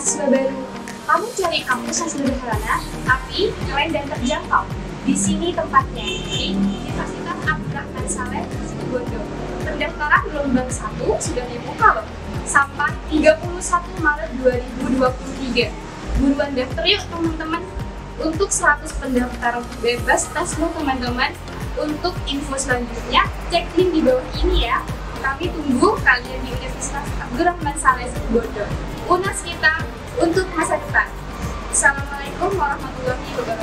mahasiswa baru. Kamu cari kampus yang sederhana, tapi keren dan terjangkau. Di sini tempatnya, di Universitas Abdurrahman Saleh, Situbondo. Pendaftaran gelombang 1 sudah dibuka loh, sampai 31 Maret 2023. Buruan daftar yuk teman-teman. Untuk 100 pendaftar bebas tes lo teman-teman. Untuk info selanjutnya, cek link di bawah ini ya. Kami tunggu kalian di Universitas Abdurrahman Saleh Situbondo. UNAS kita untuk masa depan. Assalamualaikum warahmatullahi wabarakatuh.